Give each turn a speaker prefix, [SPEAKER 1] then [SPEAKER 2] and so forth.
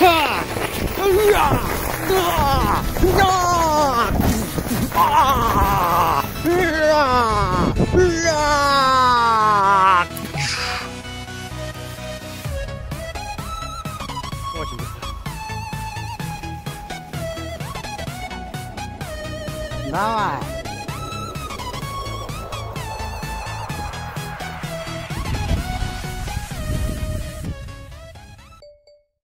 [SPEAKER 1] Очень быстро.
[SPEAKER 2] Давай.